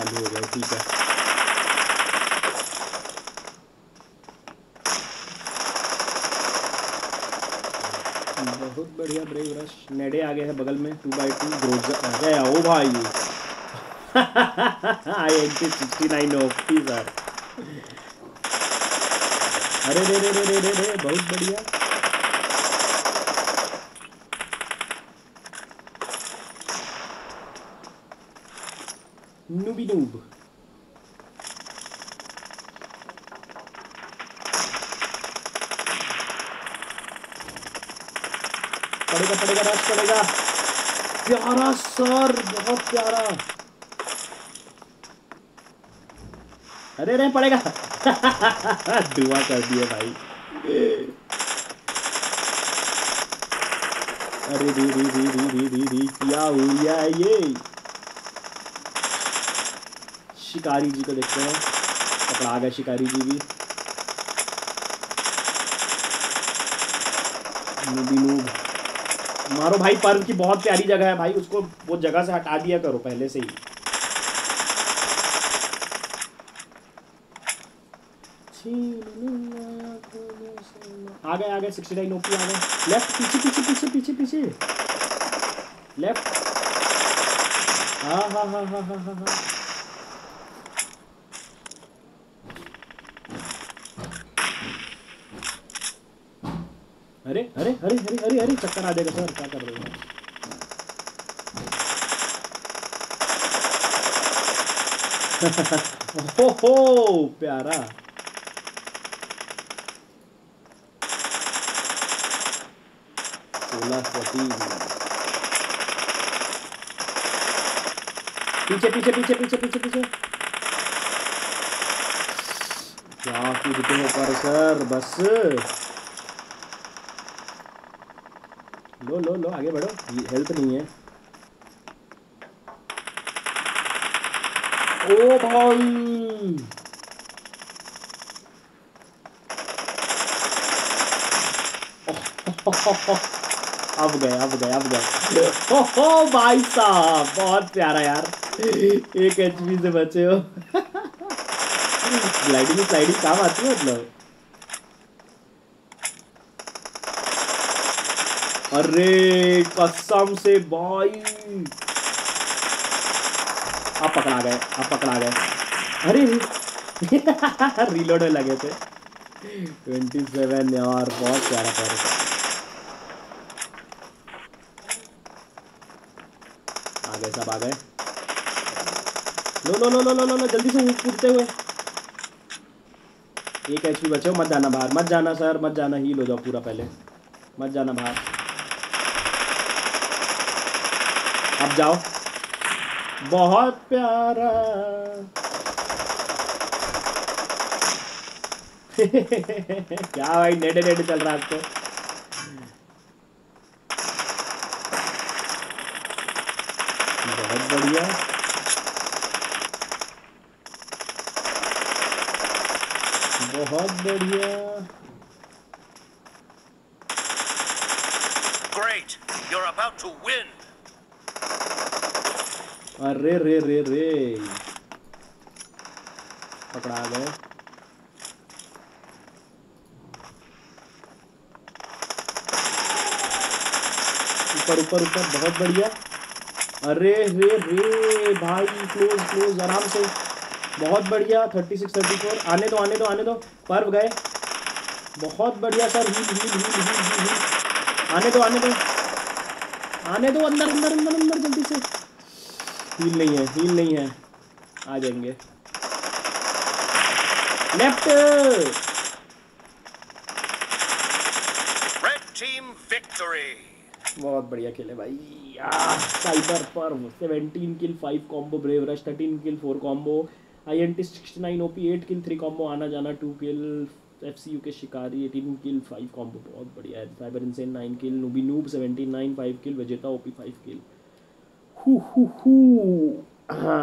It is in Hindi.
चालू हो गया ठीक है बहुत बढ़िया ब्रेक रश नेडे आ गए हैं बगल में। टू बाई टू ग्रोजा आ गए ओ भाई। I N T sixty nine sir अरे रे रे रे रे रे, बहुत बढ़िया। नूबी नूब पड़ेगा पड़ेगा रश पड़ेगा प्यारा, सर, बहुत प्यारा। अरे रे पड़ेगा दुआ कर दिया भाई। अरे री री री री री री री क्या हुआ ये? शिकारी जी को देखते हैं। पकड़ा गया शिकारी जी भी। नूबी मारो भाई, पर्व की बहुत प्यारी जगह है भाई, उसको वो जगह से हटा दिया करो पहले से ही। आ गए आ गए, सिक्सटी नाइन ओपी आ गए। लेफ़्ट पीछे पीछे पीछे पीछे पीछे। लेफ़्ट हाँ हाँ हाँ हाँ हाँ हाँ हाँ। अरे अरे अरे अरे अरे अरे, चक्कर आ जाएगा सर, क्या कर रहे हो? हो हो प्यारा पीछे पीछे पीछे पीछे पीछे पीछे। क्या हो पर सर? बस। लो लो लो, आगे बढ़ो। हेल्थ नहीं है। ओ भाई! अब गए अब गए अब गए। ओ हो, भाई साहब, बहुत प्यारा यार। एक एच से बचे हो। ग्लाइडिंग स्लाइडिंग काम आती है मतलब? अरे, कसम से भाई। आप पकड़ा गए, आप पकड़ा गए। अरे रिलोड में लगे थे। ट्वेंटी सेवन यार, बहुत प्यारा प्यारा आ गए सब, आ गए। लो लो लो लो लो लो लो जल्दी से कूदते हुए। एक एच पी बचे मत जाना बाहर। मत जाना सर मत जाना हील हो जाओ पूरा पहले। मत जाना बाहर। अब जाओ बहुत प्यारा क्या भाई, नेडे नेडे चल रहा है आपको बहुत बढ़िया बहुत बढ़िया Great! You're about to win! अरे रे रे रे। पकड़ा गए ऊपर ऊपर ऊपर, बहुत बढ़िया। अरे रे रे, भाई क्लोज क्लोज आराम से। बहुत बढ़िया थर्टी सिक्स थर्टी फोर आने दो आने दो आने दो। पर्व गए। बहुत बढ़िया sir heal heal heal heal heal आने दो आने दो। आने दो, अंदर अंदर अंदर अंदर, जल्दी से। हील नहीं है हील नहीं है। आ जाएँगे। Left Red team victory! बहुत बढ़िया खेले भाई। साइबर पर 17 kill 5 combo brave rush 13 kill 4 combo I N T sixty nine O P eight kill three combo आना जाना two kill F C U K शिकारी एटीन किल फाइव कॉम्बो बहुत बढ़िया है। Cyber insane nine kill noobie noob seventy nine five kill विजेता ओ पी फाइव किल हु हु हु हाँ